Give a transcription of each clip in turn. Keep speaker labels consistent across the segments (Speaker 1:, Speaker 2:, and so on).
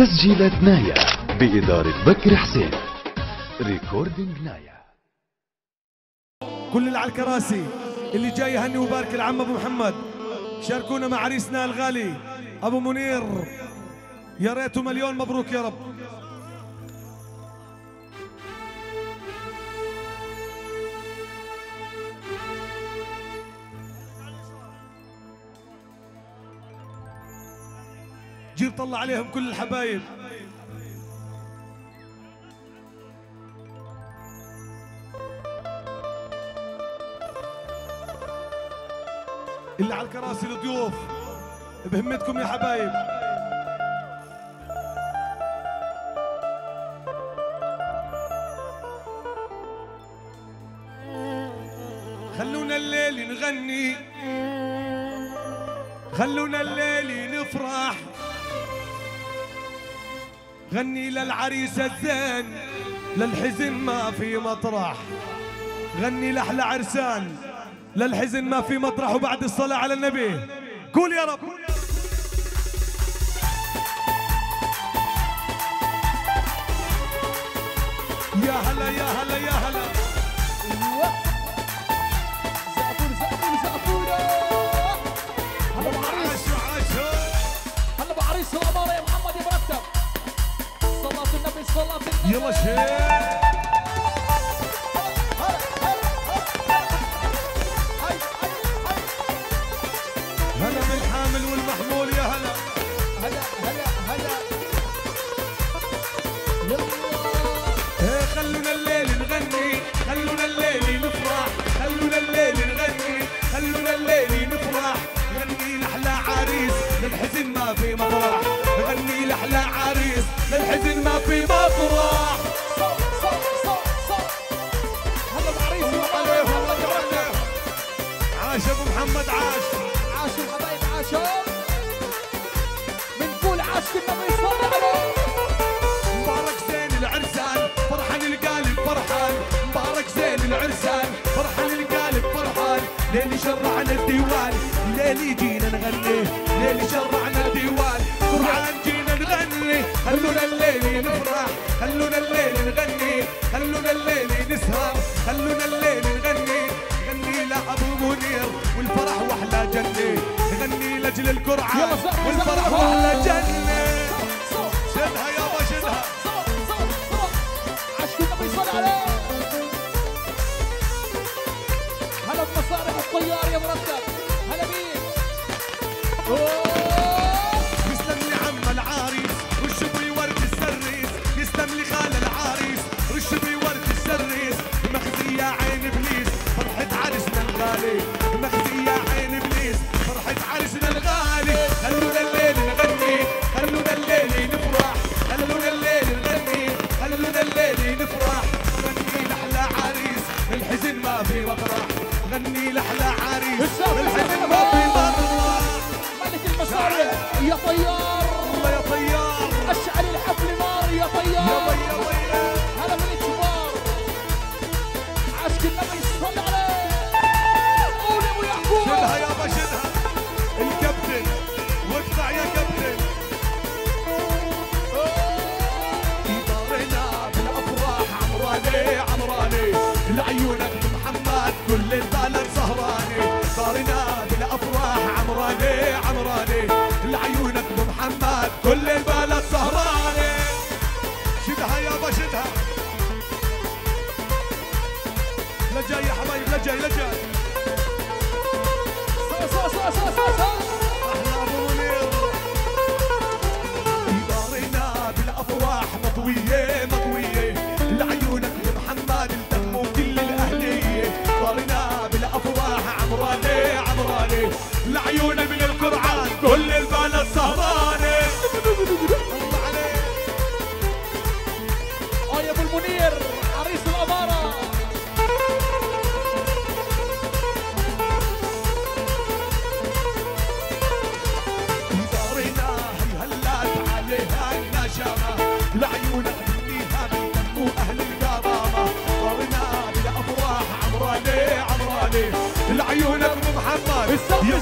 Speaker 1: تسجيلات نايا بإدارة بكر حسين. ريكوردينج نايا.
Speaker 2: كل اللي على الكراسي اللي جاي يهني ويبارك العم أبو محمد. شاركونا مع عريسنا الغالي أبو منير. يا ريته مليون مبروك يا رب. جيب طلع عليهم كل الحبايب. اللي على الكراسي الضيوف. بهمتكم يا حبايب. غني للعريس الزين للحزن ما في مطرح. غني لأحلى عرسان للحزن ما في مطرح. وبعد الصلاة على النبي. قول يا رب. يا هلا يا هلا يا هلا.
Speaker 3: Yılbaşı.
Speaker 2: الله عليه
Speaker 3: مرتب
Speaker 2: عاش أبو محمد عاش.
Speaker 3: عاشوا الحبايب عاشوا بنقول عاش النبي صلى عليه
Speaker 2: مبارك زين العرسان فرحان القالب فرحان. مبارك زين العرسان فرحان القالب فرحان. ليلي شرعنا الديوان ليلي جينا نغني ليلي شرعنا خلونا الليل نفرح خلونا الليل نغني خلونا الليل نسهر خلونا الليل نغني غني لأبو منير والفرح وأحلى جنة غني لأجل القرعة والفرح. وأحلى جنة ما في مطرح غني لأحلى عريس الحزن ما في مطرح
Speaker 3: ملك المصارف يا طيار.
Speaker 2: الله يا طيار.
Speaker 3: أشعل الحفل نار. يا طيار.
Speaker 2: يا يا بي
Speaker 3: هلا بالكبار عشق النبي صلى عليه قول يا أبو يعقوب.
Speaker 2: شدها يابا شدها. الكابتن. واقطع يا كابتن. دارنا بالأفراح عمراني عمراني. لعيونك كل البلد سهراني شدها يابا شدها لا جاي يا حبايب لا جاي لا جاي أحلى أبو منير. دارنا بالافراح مطوية مطوية. لعيونك يا محمد التموا كل الأهلية. دارنا بالافراح عمراني عمراني لعيونك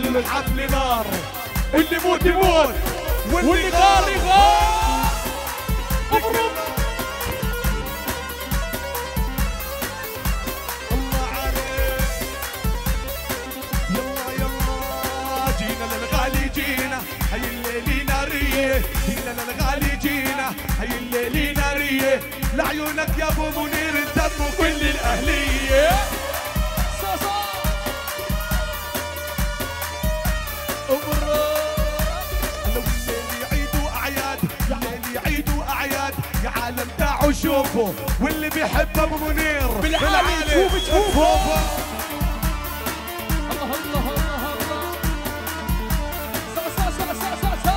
Speaker 2: تخلوا الحفل نار
Speaker 3: واللي يموت يموت واللي غار غار مبروك.
Speaker 2: الله عليك. يلا يلا جينا للغالي جينا. هي الليلة نارية. جينا للغالي جينا. هي الليلة نارية. لعيونك يا أبو منير الدم كل الأهلية. شوفوا واللي بيحب ابو منير
Speaker 3: بالعالي شوف شوف.
Speaker 2: فوفه
Speaker 3: الله الله الله الله سا سا سا سا سا سا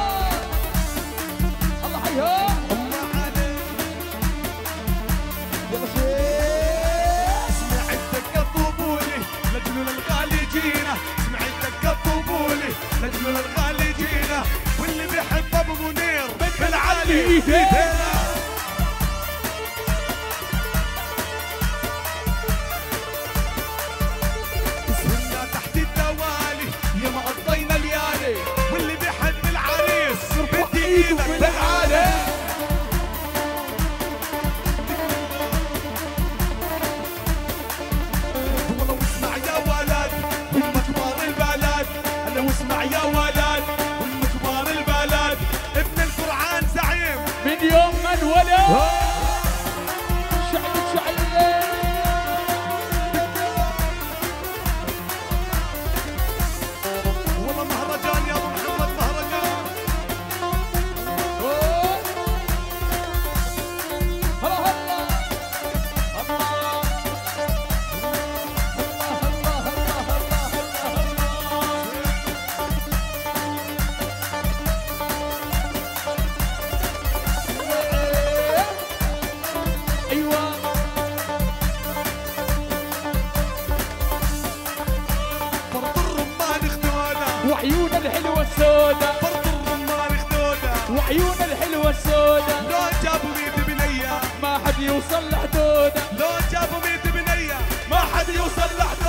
Speaker 3: الله حيها
Speaker 2: الله عليك
Speaker 3: يلا شيخ
Speaker 2: سمعت دقة طبولي لجنون الغالي جينا سمعت دقة طبولي لجنون الغالي جينا واللي بيحب ابو منير بالعالي Oh!
Speaker 3: وعيون الحلوة السوداء.
Speaker 2: فرط الرمان خدونا
Speaker 3: وعيون الحلوة السوداء.
Speaker 2: لو جابوا ميت بنية.
Speaker 3: ما حد يوصل لحدودة.
Speaker 2: لو جابوا ميت بنية. ما حد يوصل لحدود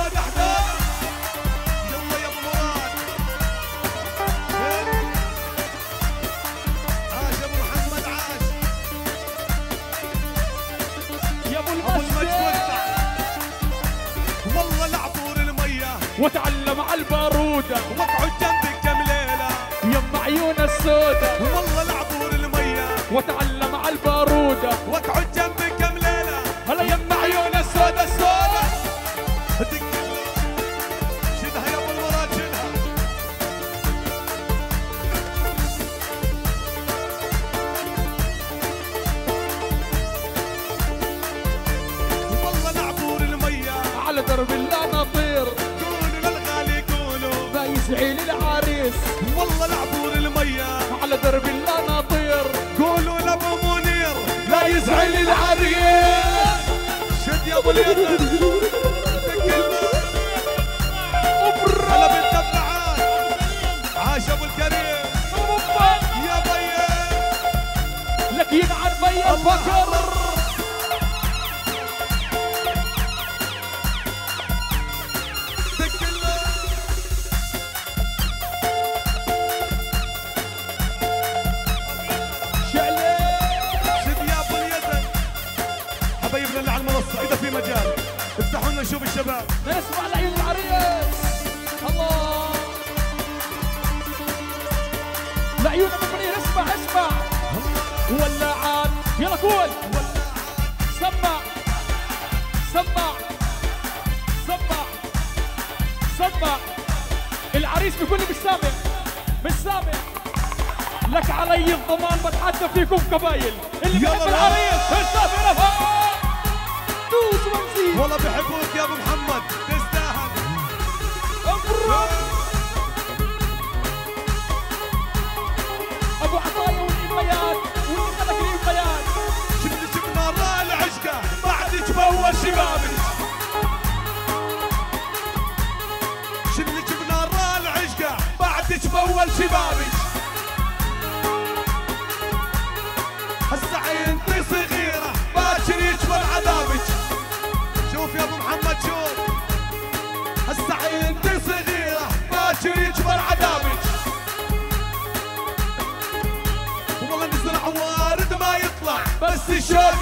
Speaker 3: وتعلم على البارودة.
Speaker 2: واقعد جنبك كم ليله
Speaker 3: يم عيون السوداء
Speaker 2: والله العبور الميه
Speaker 3: وتعلم على البارودة. وأقعد العريس.
Speaker 2: والله نعبور الميه
Speaker 3: على درب الناطير
Speaker 2: قولوا لابو منير لا يزعل العريس. شد يا أبو. هلا بالتبعات عاش أبو الكريم. يا بيه
Speaker 3: لك ينعن بي الفكر
Speaker 2: في مجال افتحوا لنا نشوف الشباب.
Speaker 3: نسمع لعيون العريس. الله. لعيون المنير اسمع اسمع. ولعان يلا قول. سمع. سمع. سمع. سمع. العريس بيقول لي مش سامع مش سامع لك علي الضمان بتحدى فيكم قبايل اللي بيحب. العريس السافر
Speaker 2: والله بحبوك يا أبو محمد. تستاهل.
Speaker 3: مبروك أبو عطايا والحمايات واللي للبيان الاميات
Speaker 2: شفت شفنا العشقه عشقه بعدك بوا شبابك شفت شفنا رال عشقه بعدك بوا شبابك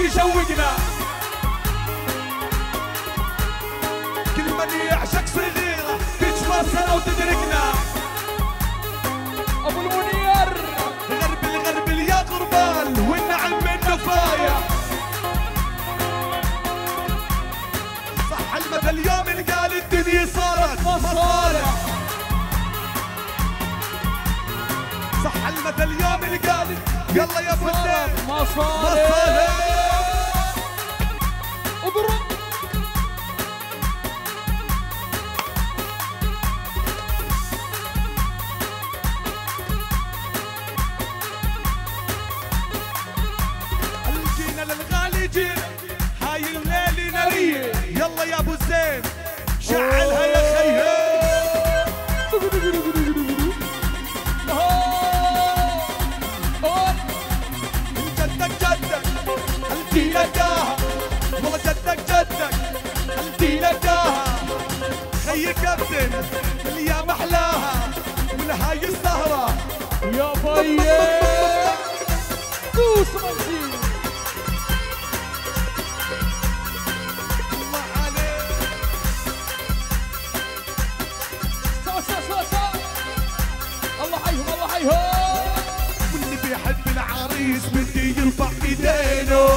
Speaker 2: يشوقنا. كل من يعشق صغيرة سنة وتدركنا
Speaker 3: أبو المنير.
Speaker 2: غربل غربل يا غربال والنعم منه فاية صح المثل اليوم اللي قال الدنيا صارت مصالح صح المثل اليوم اللي قال يلا يا فنان
Speaker 3: مصالح
Speaker 2: مصالح هاي الليلة يلا يا أبو زين شعلها يا خي كابتن الأيام احلاها والهاي السهرة
Speaker 3: يا بيي. دوس منزل
Speaker 2: الله عليك.
Speaker 3: الله حيهم الله حيهم
Speaker 2: واللي بيحب العريس بدي يرفع إيدينه.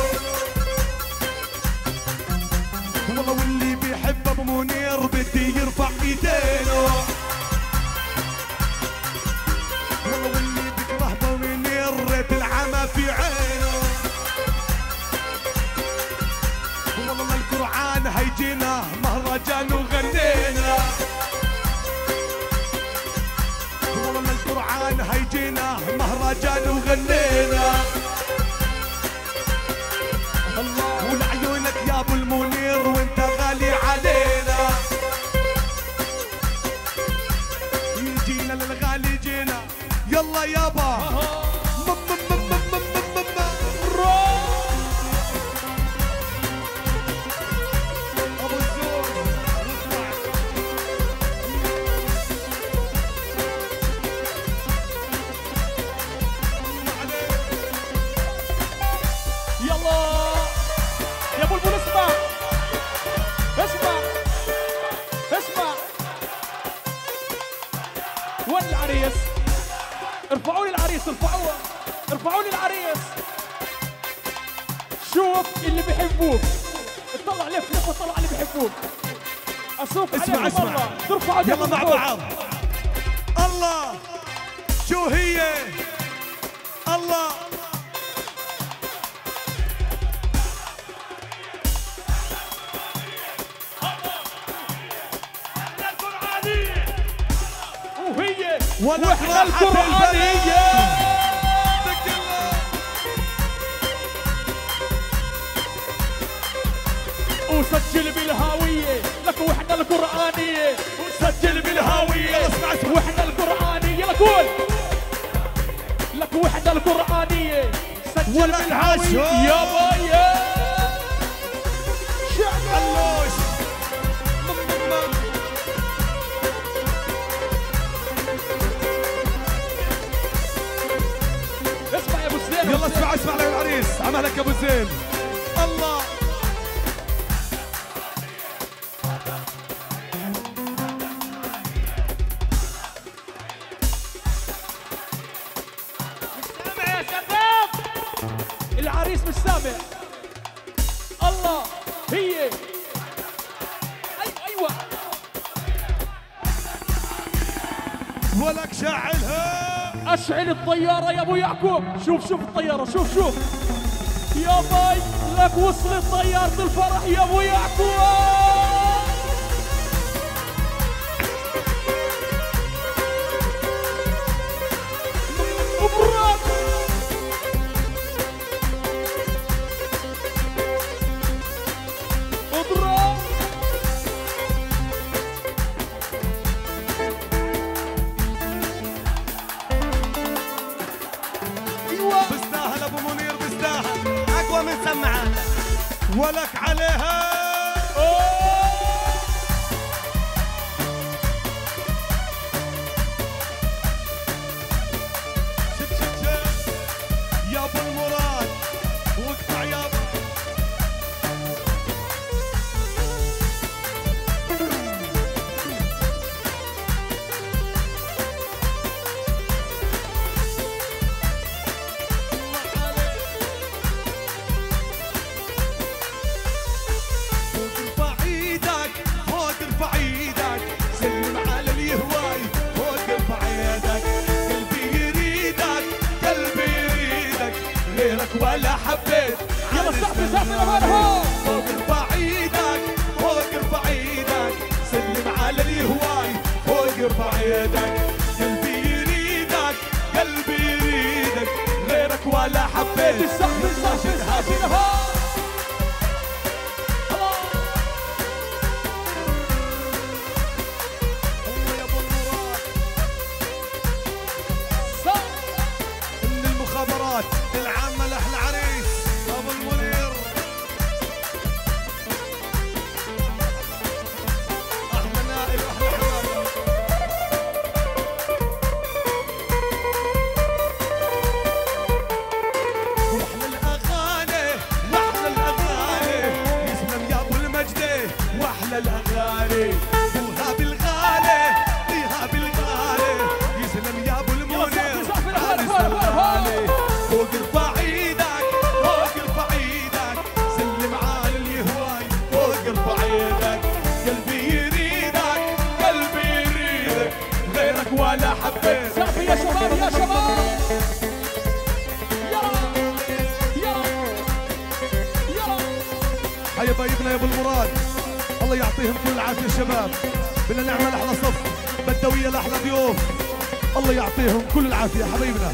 Speaker 2: بدي يرفع ايدينه. والله واللي بيكره ابو منير ريت العمى في عينه. والله القرآن هيجينا مهرجان وغنينا. والله القرآن هيجينا مهرجان وغنينا.
Speaker 3: ارفعوا لي العريس. ارفعوه ارفعوا لي العريس شوف اللي بيحبوك. اطلع لف لف اطلع اللي بيحبوك. أشوف
Speaker 2: اسمع اسمع.
Speaker 3: ترفعوا
Speaker 2: يلا مع. بعض. الله شو هي؟ الله. راحت
Speaker 3: القرآنية. وسجل بالهاوية. لك وإحنا القرآنية. وسجل بالهاوية. وإحنا القرآنية. يلا قول. لك وإحنا القرآنية. سجل بالهاوية. يا بايا.
Speaker 2: للعريس عملك أبو زين.
Speaker 3: يعقوب شوف شوف الطيارة شوف شوف. يا باي لك وصلت طياره الفرح يا أبو يعقوب. سمعة
Speaker 2: ولك عليها أوه. ولا حبيت
Speaker 3: يلا صاحبي صاحبي لمالهم
Speaker 2: فوق ارفع إيدك فوق ارفع إيدك سلم على اليهواي فوق ارفع إيدك قلبي يريدك قلبي يريدك غيرك ولا حبيت
Speaker 3: صاحبي صاحبي صاحبي لهم
Speaker 2: ابو المراد. الله يعطيهم كل العافيه الشباب بدنا نعمل أحلى صف. بدوية لأحلى ضيوف. الله يعطيهم كل العافية حبايبنا.